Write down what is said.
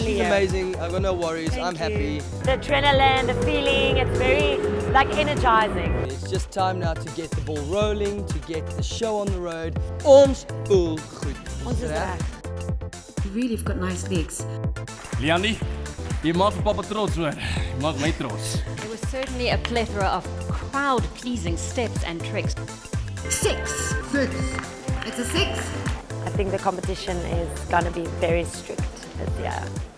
She's amazing. I've got no worries. Thank I'm happy. The adrenaline, the feeling, it's very like energizing. It's just time now to get the ball rolling, to get the show on the road. Ons voel goed. Ons is Ja? reg. You really have got nice legs. Leandie, jy maak vir pappa trots hoor. Jy maak my trots. There was certainly a plethora of crowd pleasing steps and tricks. Six. Six. It's a six. I think the competition is going to be very strict year.